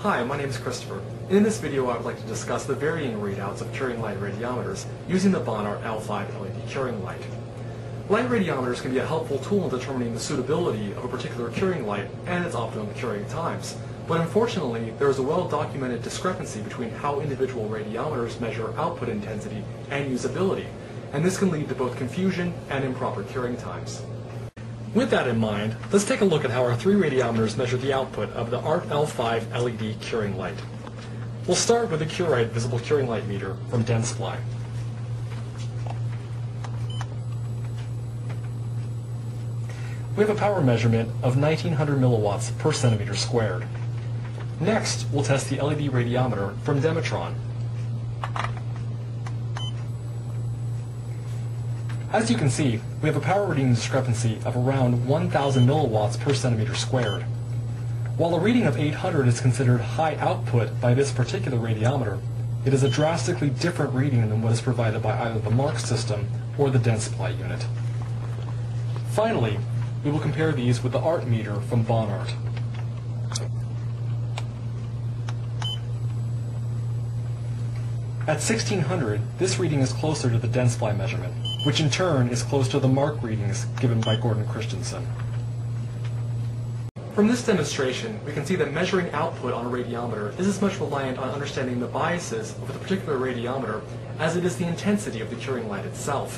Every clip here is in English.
Hi, my name is Christopher. In this video I would like to discuss the varying readouts of curing light radiometers using the Bonart L5 LED curing light. Light radiometers can be a helpful tool in determining the suitability of a particular curing light and its optimum curing times. But unfortunately, there is a well-documented discrepancy between how individual radiometers measure output intensity and usability, and this can lead to both confusion and improper curing times. With that in mind, let's take a look at how our three radiometers measure the output of the ART L5 LED curing light. We'll start with the Cure Rite visible curing light meter from Dentsply. We have a power measurement of 1900 milliwatts per centimeter squared. Next, we'll test the LED radiometer from Demetron. As you can see, we have a power reading discrepancy of around 1,000 milliwatts per centimeter squared. While a reading of 800 is considered high output by this particular radiometer, it is a drastically different reading than what is provided by either the MARC system or the Dentsply unit. Finally, we will compare these with the ART meter from Bonart. At 1600, this reading is closer to the Dentsply measurement, which in turn is close to the MARC readings given by Gordon Christensen. From this demonstration, we can see that measuring output on a radiometer is as much reliant on understanding the biases of the particular radiometer as it is the intensity of the curing light itself.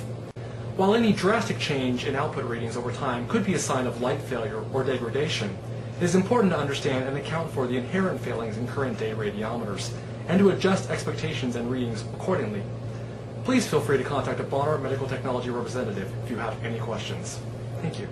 While any drastic change in output readings over time could be a sign of light failure or degradation, it is important to understand and account for the inherent failings in current day radiometers and to adjust expectations and readings accordingly. Please feel free to contact a Bonart Medical Technology representative if you have any questions. Thank you.